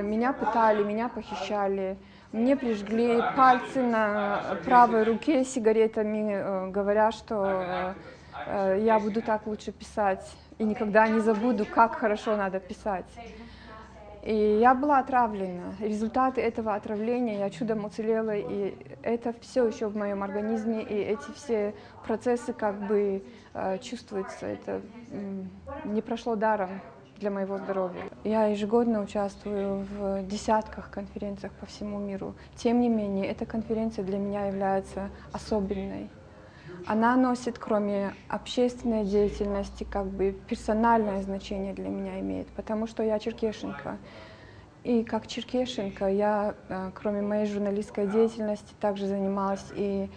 Меня пытали, меня похищали. Мне прижгли пальцы на правой руке сигаретами, э, говоря, что э, я буду так лучше писать и никогда не забуду, как хорошо надо писать. И я была отравлена. Результаты этого отравления, я чудом уцелела, и это все еще в моем организме, и эти все процессы как бы э, чувствуются. Это не прошло даром для моего здоровья. Я ежегодно участвую в десятках конференциях по всему миру. Тем не менее, эта конференция для меня является особенной. Она носит, кроме общественной деятельности, как бы персональное значение для меня имеет, потому что я черкешенка. И как черкешенка я, э, кроме моей журналистской деятельности, также занималась и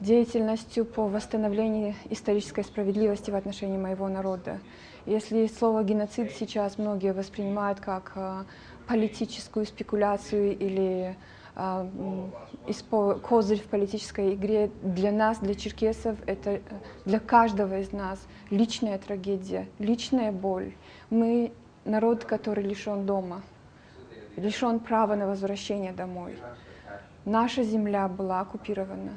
деятельностью по восстановлению исторической справедливости в отношении моего народа. Если слово геноцид сейчас многие воспринимают как э, политическую спекуляцию или э, козырь в политической игре, для нас, для черкесов, это э, для каждого из нас личная трагедия, личная боль. Мы народ, который лишен дома, лишен права на возвращение домой. Наша земля была оккупирована.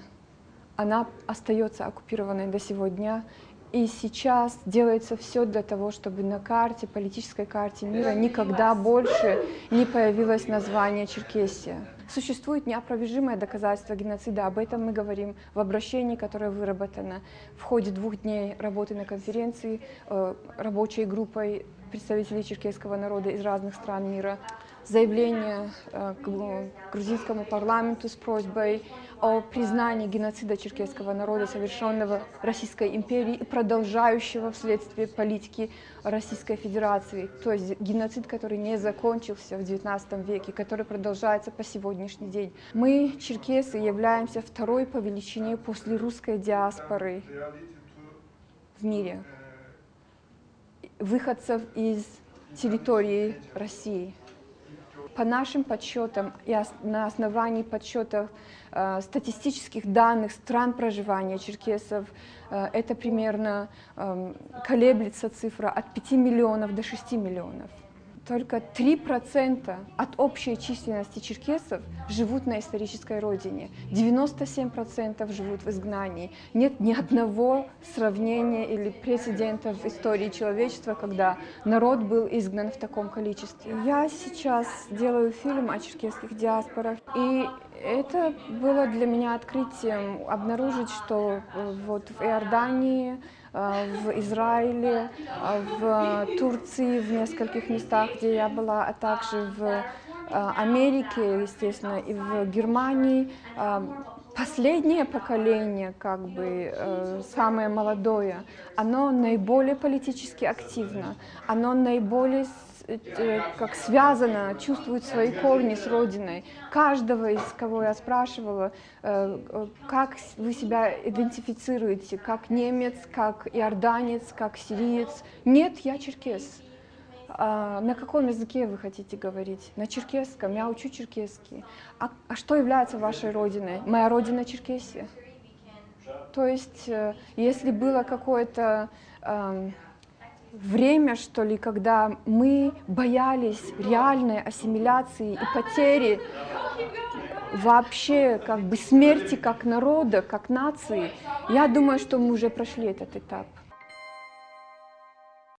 Она остается оккупированной до сего дня, и сейчас делается все для того, чтобы на карте, политической карте мира никогда больше не появилось название Черкесия. Существует неопровержимое доказательство геноцида, об этом мы говорим в обращении, которое выработано в ходе двух дней работы на конференции э, рабочей группой представителей черкесского народа из разных стран мира заявление э, к грузинскому парламенту с просьбой о признании геноцида черкесского народа, совершенного Российской империей и продолжающего вследствие политики Российской Федерации. То есть геноцид, который не закончился в XIX веке, который продолжается по сегодняшний день. Мы, черкесы, являемся второй по величине после русской диаспоры в мире, выходцев из территории России по нашим подсчетам и на основании подсчетов э, статистических данных стран проживания черкесов, э, это примерно э, колеблется цифра от 5 миллионов до 6 миллионов только 3% от общей численности черкесов живут на исторической родине, 97% живут в изгнании. Нет ни одного сравнения или прецедента в истории человечества, когда народ был изгнан в таком количестве. Я сейчас делаю фильм о черкесских диаспорах, и это было для меня открытием обнаружить, что вот в Иордании, Э, в Израиле, э, в Турции, в нескольких местах, где я была, а также в э, Америке, естественно, и в Германии. Последнее поколение, как бы самое молодое, оно наиболее политически активно, оно наиболее Э, как связано, чувствует свои корни с Родиной. Каждого, из кого я спрашивала, э, э, как вы себя идентифицируете, как немец, как иорданец, как сириец. Нет, я черкес. А на каком языке вы хотите говорить? На черкесском. Я учу черкесский. А, а что является вашей родиной? Моя родина Черкесия. То есть, если было какое-то время, что ли, когда мы боялись реальной ассимиляции и потери вообще как бы смерти как народа, как нации, я думаю, что мы уже прошли этот этап.